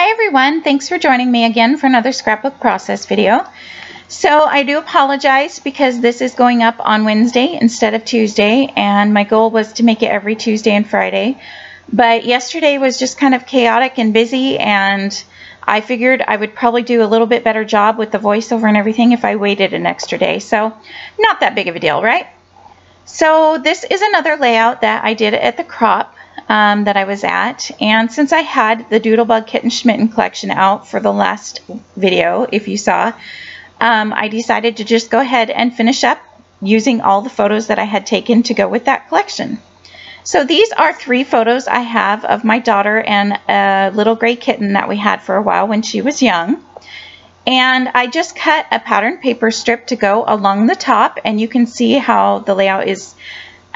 Hi everyone, thanks for joining me again for another scrapbook process video. So I do apologize because this is going up on Wednesday instead of Tuesday and my goal was to make it every Tuesday and Friday. But yesterday was just kind of chaotic and busy and I figured I would probably do a little bit better job with the voiceover and everything if I waited an extra day. So not that big of a deal, right? So this is another layout that I did at the crop um, that I was at. And since I had the Doodlebug Kitten Smitten collection out for the last video, if you saw, um, I decided to just go ahead and finish up using all the photos that I had taken to go with that collection. So these are three photos I have of my daughter and a little gray kitten that we had for a while when she was young. And I just cut a pattern paper strip to go along the top and you can see how the layout is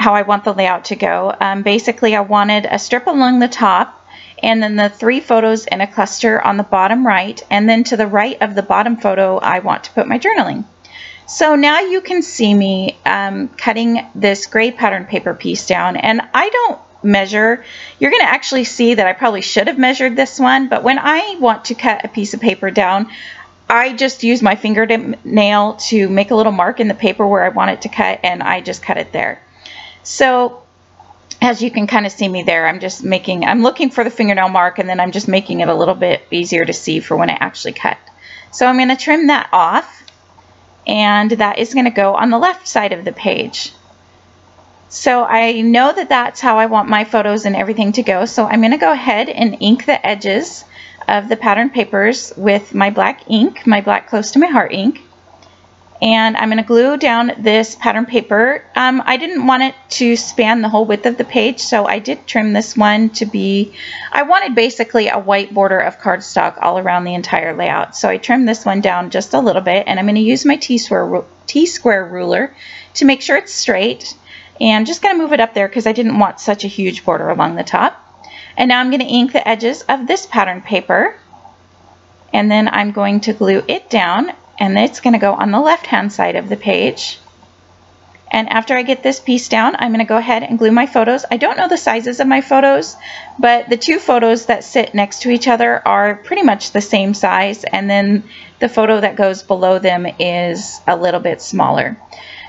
how I want the layout to go. Um, basically, I wanted a strip along the top and then the three photos in a cluster on the bottom right. And then to the right of the bottom photo, I want to put my journaling. So now you can see me um, cutting this gray pattern paper piece down. And I don't measure. You're going to actually see that I probably should have measured this one. But when I want to cut a piece of paper down, I just use my fingernail to make a little mark in the paper where I want it to cut. And I just cut it there. So as you can kind of see me there, I'm just making, I'm looking for the fingernail mark and then I'm just making it a little bit easier to see for when I actually cut. So I'm going to trim that off and that is going to go on the left side of the page. So I know that that's how I want my photos and everything to go. So I'm going to go ahead and ink the edges of the pattern papers with my black ink, my black close to my heart ink and I'm going to glue down this pattern paper. Um, I didn't want it to span the whole width of the page, so I did trim this one to be, I wanted basically a white border of cardstock all around the entire layout. So I trimmed this one down just a little bit, and I'm going to use my T-square T-square ruler to make sure it's straight. And just going to move it up there because I didn't want such a huge border along the top. And now I'm going to ink the edges of this pattern paper. And then I'm going to glue it down and it's going to go on the left hand side of the page. And after I get this piece down, I'm going to go ahead and glue my photos. I don't know the sizes of my photos, but the two photos that sit next to each other are pretty much the same size. And then the photo that goes below them is a little bit smaller.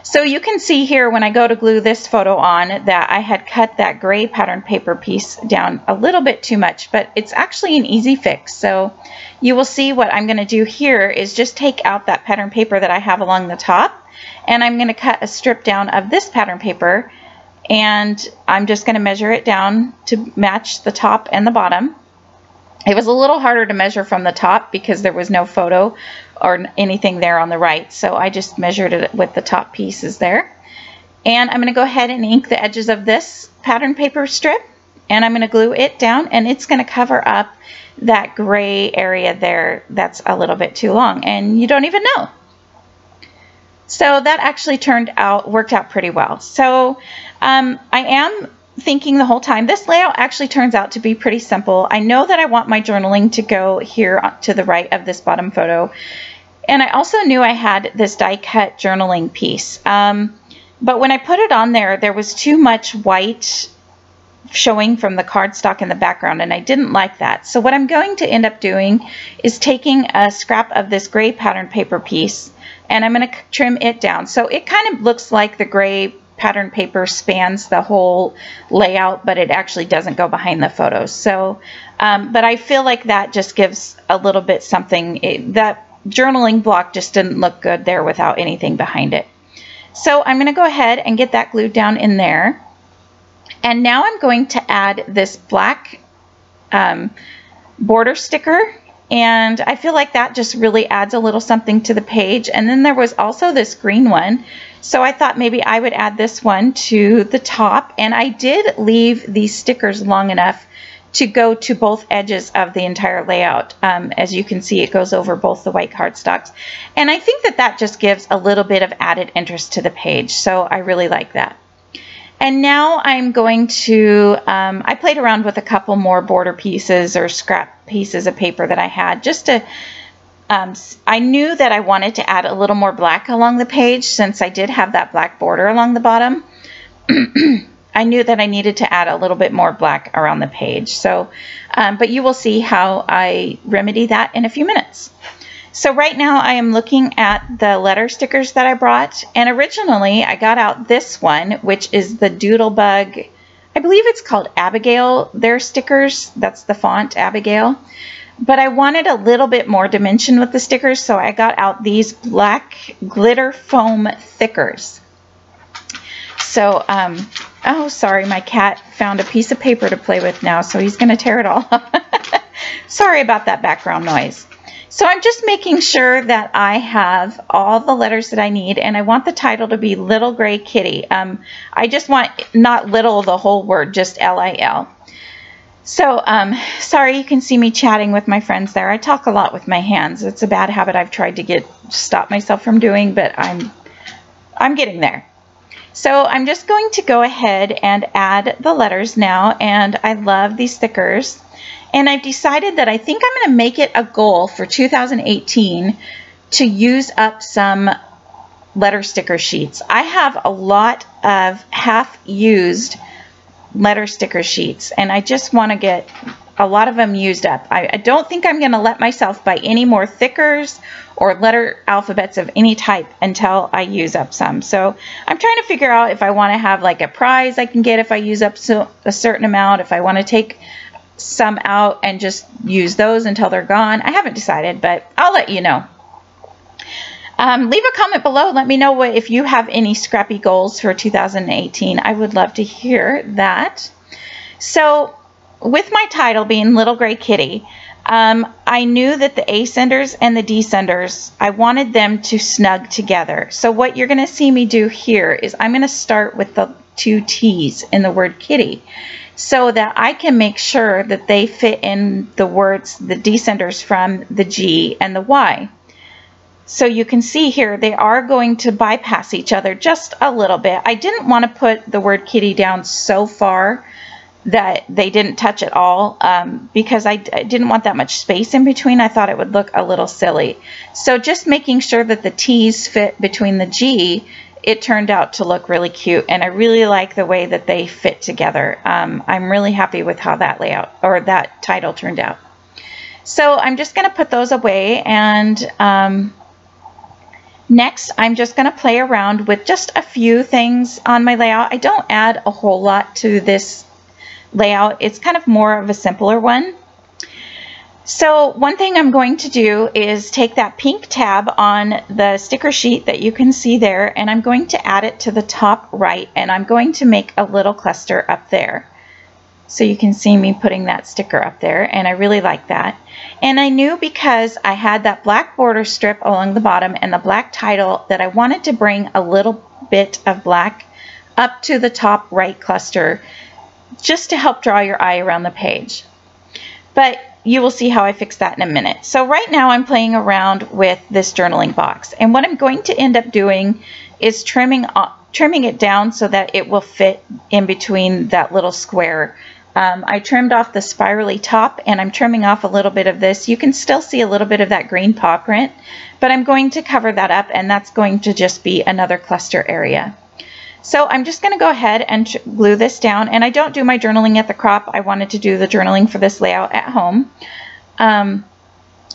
So you can see here when I go to glue this photo on that I had cut that gray pattern paper piece down a little bit too much, but it's actually an easy fix. So you will see what I'm going to do here is just take out that pattern paper that I have along the top and I'm going to cut a strip down of this pattern paper and I'm just going to measure it down to match the top and the bottom. It was a little harder to measure from the top because there was no photo or anything there on the right. So I just measured it with the top pieces there. And I'm going to go ahead and ink the edges of this pattern paper strip. And I'm going to glue it down and it's going to cover up that gray area there that's a little bit too long. And you don't even know. So that actually turned out, worked out pretty well. So um, I am thinking the whole time, this layout actually turns out to be pretty simple. I know that I want my journaling to go here to the right of this bottom photo. And I also knew I had this die cut journaling piece. Um, but when I put it on there, there was too much white showing from the cardstock in the background and I didn't like that. So what I'm going to end up doing is taking a scrap of this gray pattern paper piece and I'm going to trim it down. So it kind of looks like the gray pattern paper spans the whole layout, but it actually doesn't go behind the photos. So, um, but I feel like that just gives a little bit something, it, that journaling block just didn't look good there without anything behind it. So I'm going to go ahead and get that glued down in there. And now I'm going to add this black um, border sticker and I feel like that just really adds a little something to the page. And then there was also this green one. So I thought maybe I would add this one to the top. And I did leave these stickers long enough to go to both edges of the entire layout. Um, as you can see, it goes over both the white cardstocks. And I think that that just gives a little bit of added interest to the page. So I really like that. And now I'm going to, um, I played around with a couple more border pieces or scrap pieces of paper that I had just to, um, I knew that I wanted to add a little more black along the page since I did have that black border along the bottom. I knew that I needed to add a little bit more black around the page. So, um, but you will see how I remedy that in a few minutes. So right now I am looking at the letter stickers that I brought. And originally I got out this one, which is the Doodlebug, I believe it's called Abigail. Their stickers, that's the font, Abigail. But I wanted a little bit more dimension with the stickers, so I got out these black glitter foam thickers. So, um, oh, sorry, my cat found a piece of paper to play with now, so he's going to tear it all up. sorry about that background noise. So I'm just making sure that I have all the letters that I need, and I want the title to be Little Gray Kitty. Um, I just want not little, the whole word, just L-I-L. So, um, sorry you can see me chatting with my friends there. I talk a lot with my hands. It's a bad habit I've tried to get stop myself from doing, but I'm I'm getting there. So I'm just going to go ahead and add the letters now, and I love these stickers. And I've decided that I think I'm going to make it a goal for 2018 to use up some letter sticker sheets. I have a lot of half-used letter sticker sheets, and I just want to get a lot of them used up. I, I don't think I'm going to let myself buy any more thickers or letter alphabets of any type until I use up some. So I'm trying to figure out if I want to have like a prize I can get if I use up so, a certain amount, if I want to take some out and just use those until they're gone. I haven't decided, but I'll let you know. Um, leave a comment below. Let me know what, if you have any scrappy goals for 2018. I would love to hear that. So with my title being Little Gray Kitty, um, I knew that the ascenders and the descenders, I wanted them to snug together. So what you're going to see me do here is I'm going to start with the two T's in the word kitty so that I can make sure that they fit in the words, the descenders from the G and the Y. So you can see here, they are going to bypass each other just a little bit. I didn't want to put the word kitty down so far that they didn't touch at all um, because I, I, didn't want that much space in between. I thought it would look a little silly. So just making sure that the T's fit between the G, it turned out to look really cute. And I really like the way that they fit together. Um, I'm really happy with how that layout or that title turned out. So I'm just going to put those away and um, Next, I'm just going to play around with just a few things on my layout. I don't add a whole lot to this layout. It's kind of more of a simpler one. So one thing I'm going to do is take that pink tab on the sticker sheet that you can see there and I'm going to add it to the top right and I'm going to make a little cluster up there. So you can see me putting that sticker up there and I really like that. And I knew because I had that black border strip along the bottom and the black title that I wanted to bring a little bit of black up to the top right cluster just to help draw your eye around the page. But you will see how I fix that in a minute. So right now I'm playing around with this journaling box. And what I'm going to end up doing is trimming, trimming it down so that it will fit in between that little square. Um, I trimmed off the spirally top and I'm trimming off a little bit of this. You can still see a little bit of that green paw print, but I'm going to cover that up and that's going to just be another cluster area. So I'm just going to go ahead and glue this down. And I don't do my journaling at the crop. I wanted to do the journaling for this layout at home. Um,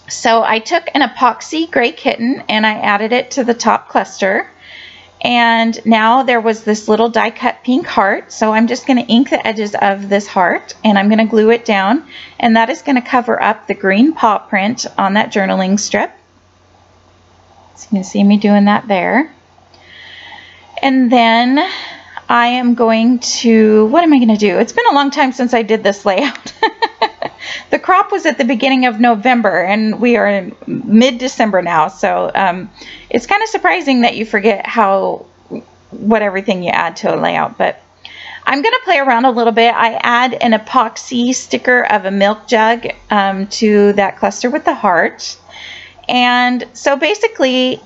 so I took an epoxy gray kitten and I added it to the top cluster. And now there was this little die cut pink heart. So I'm just going to ink the edges of this heart and I'm going to glue it down. And that is going to cover up the green paw print on that journaling strip. So you can see me doing that there. And then I am going to, what am I going to do? It's been a long time since I did this layout. the crop was at the beginning of November and we are in mid-December now. So um, it's kind of surprising that you forget how, what everything you add to a layout. But I'm going to play around a little bit. I add an epoxy sticker of a milk jug um, to that cluster with the heart. And so basically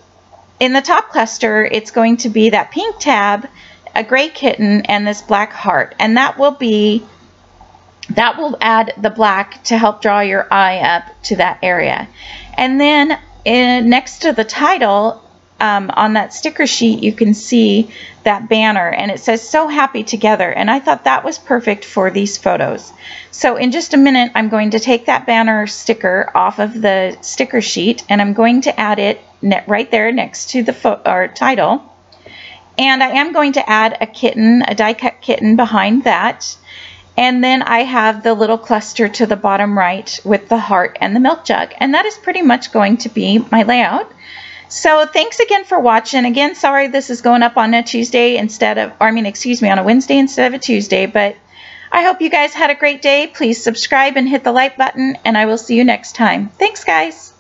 in the top cluster, it's going to be that pink tab, a gray kitten, and this black heart. And that will be, that will add the black to help draw your eye up to that area. And then in, next to the title, um, on that sticker sheet, you can see that banner and it says so happy together. And I thought that was perfect for these photos. So in just a minute, I'm going to take that banner sticker off of the sticker sheet and I'm going to add it right there next to the or title. And I am going to add a kitten, a die cut kitten behind that. And then I have the little cluster to the bottom right with the heart and the milk jug. And that is pretty much going to be my layout. So thanks again for watching. Again, sorry this is going up on a Tuesday instead of, or I mean, excuse me, on a Wednesday instead of a Tuesday. But I hope you guys had a great day. Please subscribe and hit the like button, and I will see you next time. Thanks, guys.